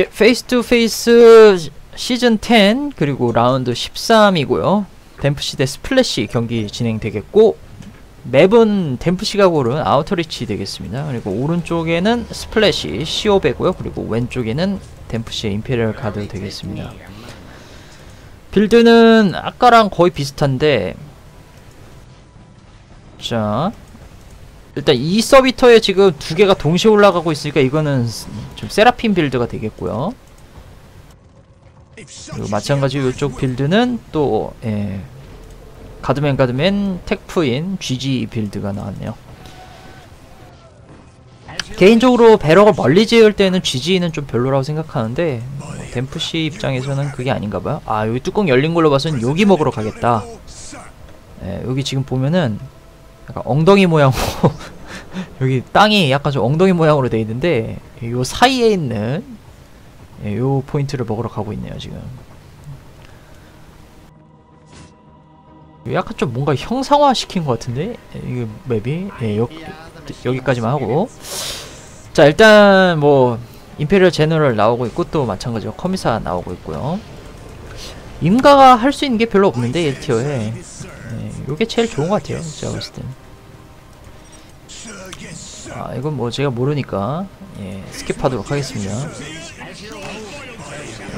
예, Face to Face 시즌 10 그리고 라운드 13이고요. 댐프시 대 스플래시 경기 진행되겠고 map은 댐프시가 고른 Outer Reach 되겠습니다. 그리고 오른쪽에는 스플래시 SOB고요. 그리고 왼쪽에는 댐프시의 Imperial Guard 되겠습니다. build는 아까랑 거의 비슷한데 자 일단 이 servitor에 지금 두 개가 동시에 올라가고 있으니까 이거는 좀 세라핀 빌드가 되겠고요. 그리고 마찬가지로 이쪽 빌드는 또 예, 가드맨 가드맨 텍프인 GG 빌드가 나왔네요. 개인적으로 배럭을 멀리 지을 때는 GG는 좀 별로라고 생각하는데 뭐 댐프시 입장에서는 그게 아닌가봐요. 아 여기 뚜껑 열린 걸로 봐서는 여기 먹으러 가겠다. 예, 여기 지금 보면은 약간 엉덩이 모양으로 여기 땅이 약간 좀 엉덩이 모양으로 돼 있는데 요 사이에 있는 예, 요 포인트를 먹으러 가고 있네요 지금. 약간 좀 뭔가 형상화 시킨 것 같은데? 이 map이? 예, 여, 여기까지만 하고. 자 일단 뭐 Imperial General 나오고 있고 또 마찬가지로 Commissar 나오고 있고요. 임가가 할 수 있는 게 별로 없는데 1 tier에. 예, 요게 제일 좋은 것 같아요 제가 봤을 땐 아, 이건 뭐 제가 모르니까 예, skip하도록 하겠습니다. 예,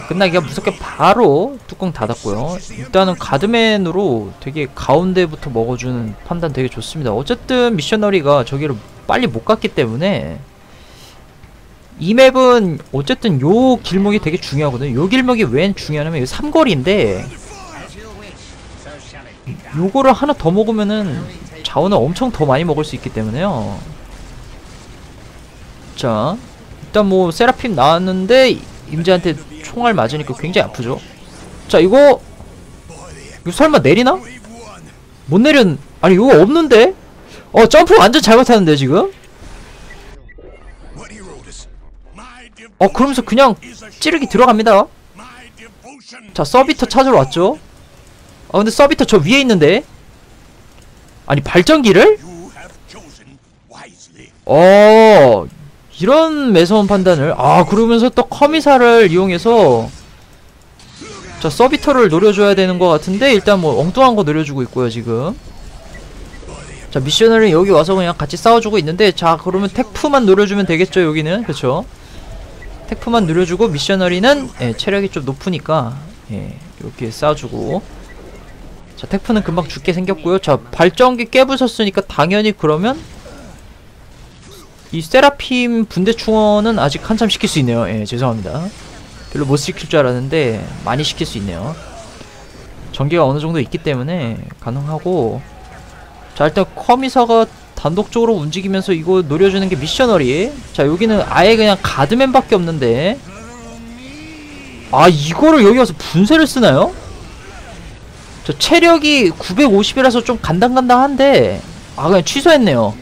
끝나기가 무섭게 바로 뚜껑 닫았고요. 일단은 Guardman으로 되게 가운데부터 먹어주는 판단 되게 좋습니다. 어쨌든 Missionary가 저기를 빨리 못 갔기 때문에 이 map은 어쨌든 요 길목이 되게 중요하거든요. 요 길목이 왜 중요하냐면 이 삼거리인데 요거를 하나 더 먹으면은 자원을 엄청 더 많이 먹을 수 있기 때문에요. 자 일단 뭐 세라핌 나왔는데 임재한테 총알 맞으니까 굉장히 아프죠 자 이거 이거 설마 내리나? 못 내렸 아니 이거 없는데? 어 점프 완전 잘 못하는데 지금? 어 그러면서 그냥 찌르기 들어갑니다 자 서비터 찾으러 왔죠 아 근데 서비터 저 위에 있는데 아니 발전기를? 어 이런 매서운 판단을? 아 그러면서 또 커미사를 이용해서 자 서비터를 노려줘야 되는 것 같은데 일단 뭐 엉뚱한 거 노려주고 있고요 지금. 자 미셔널은 여기 와서 그냥 같이 싸워주고 있는데 자 그러면 테프만 노려주면 되겠죠 여기는. 그쵸? 테프만 노려주고 미셔널이는 예, 체력이 좀 높으니까 예, 이렇게 싸주고 자 테프는 금방 죽게 생겼고요 자 발전기 깨부쉈으니까 당연히 그러면 이 세라핌 분대 충원은 아직 한참 시킬 수 있네요. 예, 죄송합니다. 별로 못 시킬 줄 알았는데 많이 시킬 수 있네요. 전기가 어느 정도 있기 때문에 가능하고 자 일단 커미사가 단독적으로 움직이면서 이거 노려주는 게 미셔너리 자 여기는 아예 그냥 가드맨밖에 없는데 아 이거를 여기 와서 분쇄를 쓰나요? 저 체력이 950이라서 좀 간당간당한데 아 그냥 취소했네요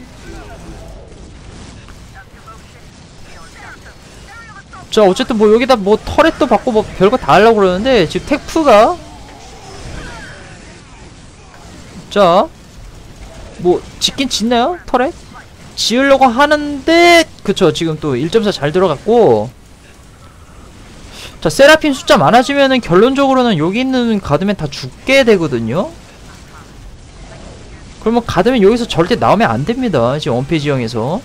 자 어쨌든 뭐 여기다 뭐 터렛도 받고 뭐 별거 다 하려고 그러는데 지금 테프가 자 뭐 짓긴 짓나요? 터렛? 지으려고 하는데 그쵸 지금 또 1.4 잘 들어갔고 자 세라핀 숫자 많아지면은 결론적으로는 여기 있는 가드맨 다 죽게 되거든요. 그러면 가드맨 여기서 절대 나오면 안됩니다. 지금 원페 지형에서.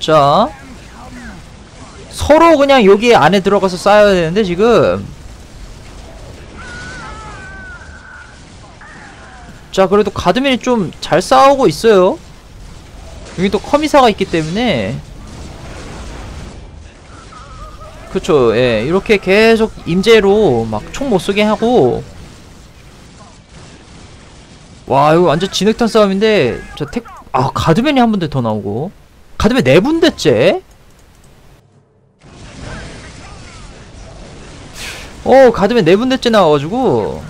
자 서로 그냥 여기 안에 들어가서 쌓여야 되는데 지금. 자 그래도 가드맨이 좀 잘 싸우고 있어요. 여기 또 커미사가 있기 때문에 그쵸 예. 이렇게 계속 임재로 막 총 못쏘게 하고. 와 이거 완전 진흙탕 싸움인데 저 택 아 가드맨이 한 군데 더 나오고. 가드맨 네 군데째? 어 가드맨 네 군데째 나와가지고.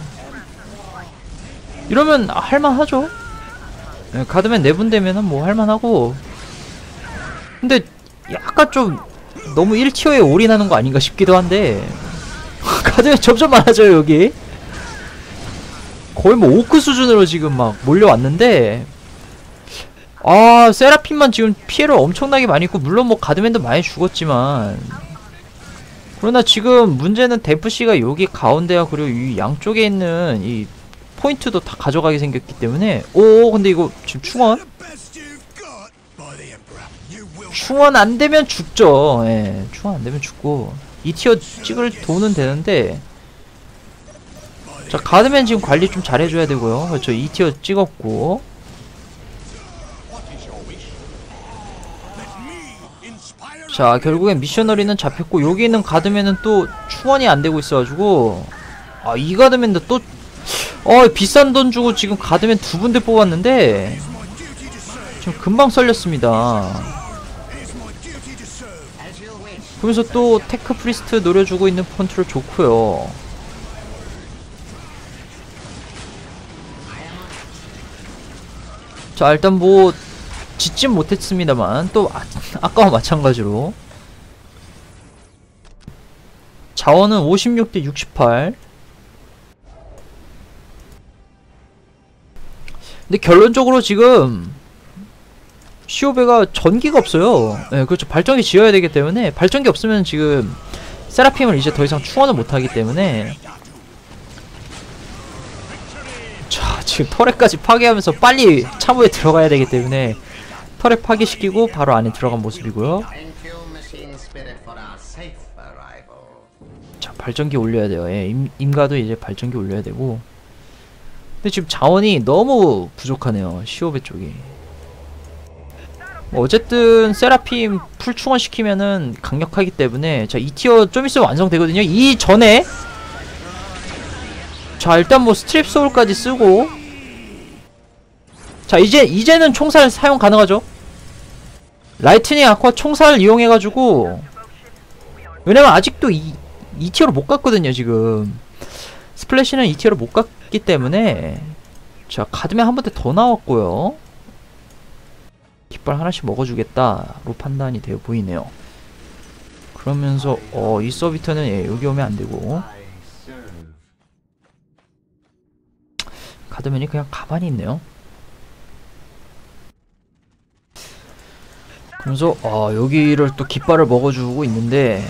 이러면 할만하죠? 네, 가드맨 네 군데면은 뭐 할만하고. 근데 약간 좀 너무 1티어에 올인하는 거 아닌가 싶기도 한데. 가드맨 점점 많아져요 여기. 거의 뭐 오크 수준으로 지금 막 몰려왔는데. 아 세라핀만 지금 피해를 엄청나게 많이 입고 물론 뭐 가드맨도 많이 죽었지만. 그러나 지금 문제는 데프씨가 여기 가운데와 그리고 이 양쪽에 있는 이 포인트도 다 가져가게 생겼기 때문에. 오 근데 이거 지금 충원 충원 안 되면 죽죠. 예 충원 안 되면 죽고. 이 티어 찍을 돈은 되는데. 자 가드맨 지금 관리 좀 잘해줘야 되고요. 그렇죠. 이 티어 찍었고. 자 결국엔 미셔너리는 잡혔고 여기 있는 가드맨은 또 충원이 안 되고 있어가지고. 아 이 Guardman도 또 어 비싼 돈 주고 지금 Guardman 두 군데 뽑았는데. 지금 금방 썰렸습니다 그러면서 또 Tech Priest 노려주고 있는 폰트를 좋고요. 자 일단 뭐 짓진 못했습니다만 또 아, 아까와 마찬가지로. 자원은 56대 68 근데 결론적으로 지금 시오베가 전기가 없어요. 네, 그렇죠. 발전기 지어야 되기 때문에 발전기 없으면 지금 세라핌을 이제 더 이상 충원을 못하기 때문에 자 지금 터렛까지 파괴하면서 빨리 참호에 들어가야 되기 때문에 터렛 파괴시키고 바로 안에 들어간 모습이고요. 자 발전기 올려야 돼요. 예, 임, 임가도 이제 발전기 올려야 되고. 근데 지금 자원이 너무 부족하네요. 시오베 쪽이. 뭐 어쨌든 Seraphim full 충원시키면은 강력하기 때문에 자 2 tier 좀 있으면 완성되거든요. 이 전에 자 일단 뭐 Strip Soul까지 쓰고. 자 이제 이제는 총살 사용 가능하죠? Lightning 아쿠아 총살을 이용해가지고. 왜냐면 아직도 이 2티어로 못 갔거든요 지금. 스플래시는 2티어로 못 갔기 때문에. 자 가드맨 한 번대 더 나왔고요 깃발 하나씩 먹어주겠다로 판단이 되어 보이네요. 그러면서 어 이 서비터는 예, 여기 오면 안되고. 가드맨이 그냥 가만히 있네요. 그러면서 어 여기를 또 깃발을 먹어주고 있는데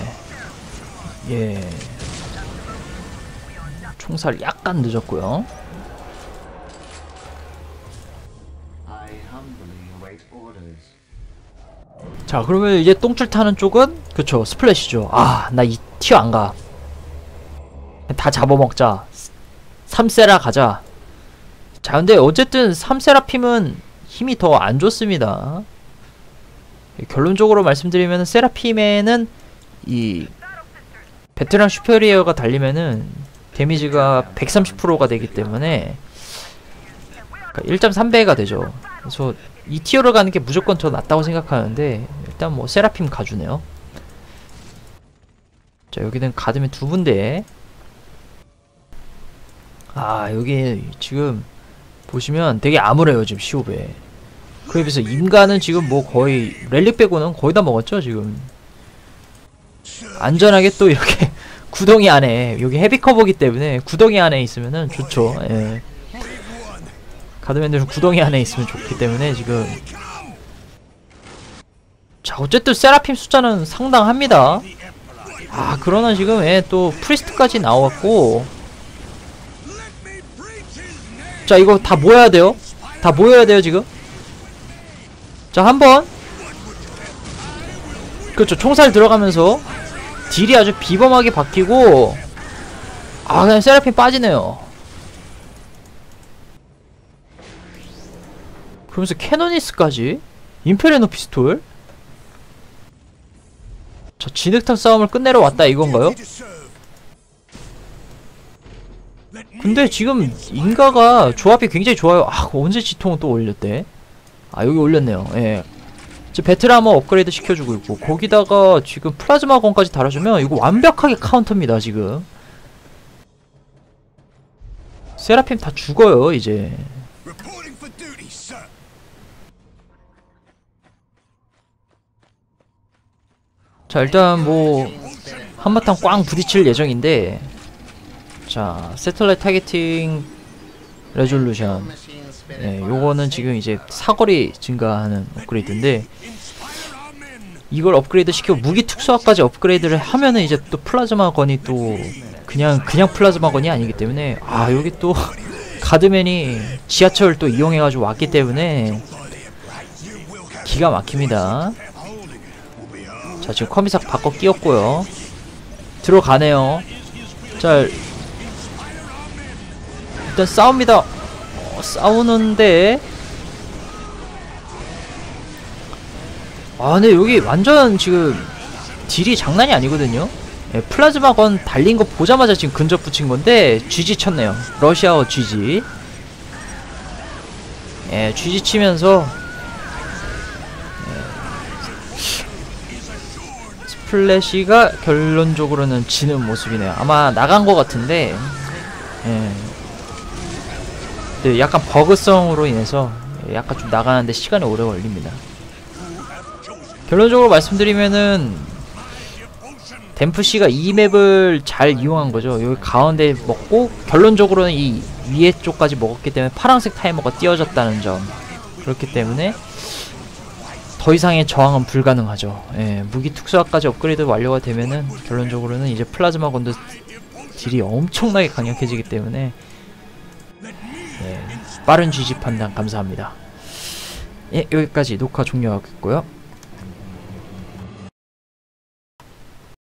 예. 총살 약간 늦었고요 자 그러면 이제 똥줄 타는 쪽은? 그쵸 스플래시죠. 아 나 이 티어 안가. 다 잡아먹자. 3세라 가자. 자 근데 어쨌든 3세라핌은 힘이 더 안 좋습니다. 결론적으로 말씀드리면 세라핌에는 이 베테랑 슈페리어가 달리면은 데미지가 130%가 되기 때문에 그러니까 1.3배가 되죠. 그래서 이 티어를 가는 게 무조건 더 낫다고 생각하는데 일단 뭐 세라핌 가주네요. 자 여기는 가드맨 두 군데. 아 여기 지금 보시면 되게 암울해요 지금 시오베 그에 비해서 인간은 지금 뭐 거의 렐릭 빼고는 거의 다 먹었죠 지금. 안전하게 또 이렇게 구덩이 안에 여기 헤비 커버기 때문에 구덩이 안에 있으면은 좋죠. 예. 가드맨들은 구덩이 안에 있으면 좋기 때문에 지금. 자 어쨌든 세라핌 숫자는 상당합니다. 아 그러나 지금 예, 또 프리스트까지 나왔고. 자 이거 다 모여야 돼요? 다 모여야 돼요 지금? 자 한번. 그렇죠 총살 들어가면서 딜이 아주 비범하게 바뀌고. 아 그냥 세라핌 빠지네요 그러면서 캐노니스까지? Inferno Pistol? 자 진흙탕 싸움을 끝내러 왔다 이건가요? 근데 지금 임가가 조합이 굉장히 좋아요. 아 언제 지통은 또 올렸대? 아 여기 올렸네요. 예. 베트라머 업그레이드 시켜주고 있고 거기다가 지금 plasma gun까지 달아주면 이거 완벽하게 카운터입니다 지금. Seraphim 다 죽어요 이제 자 일단 뭐 한바탕 꽝 부딪힐 예정인데 자 Satellite Targeting Resolution 네, 요거는 지금 이제 사거리 증가하는 업그레이드인데 이걸 업그레이드 시켜 무기 특수화까지 업그레이드를 하면은 이제 또 plasma gun이 또 그냥 그냥 plasma gun이 아니기 때문에 아 여기 또 Guardman이 지하철 또 이용해가지고 왔기 때문에 기가 막힙니다. 자 지금 커미삭 바꿔 끼웠고요. 들어가네요. 자 일단 싸웁니다. 어, 싸우는데 아 근데 여기 완전 지금 딜이 장난이 아니거든요 예, 플라즈마건 달린 거 보자마자 지금 근접 붙인 건데 GG 쳤네요 러시아어 GG 예 GG 치면서 플래시가 결론적으로는 지는 모습이네요 아마 나간 거 같은데 예. 네, 약간 버그성으로 인해서 예, 약간 좀 나가는데 시간이 오래 걸립니다 결론적으로 말씀드리면은 댐프씨가 이 맵을 잘 이용한 거죠. 여기 가운데 먹고 결론적으로는 이 위에 쪽까지 먹었기 때문에 파란색 타이머가 띄어졌다는 점. 그렇기 때문에 더 이상의 저항은 불가능하죠. 예, 무기 특수화까지 업그레이드 완료가 되면은 결론적으로는 이제 플라즈마 건도 딜이 엄청나게 강력해지기 때문에 예, 빠른 GG 판단 감사합니다. 예, 여기까지 녹화 종료하겠고요.